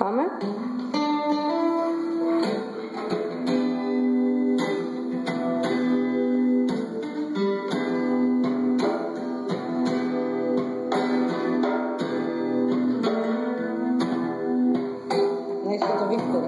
Słuchamy? No jest to Wiktor.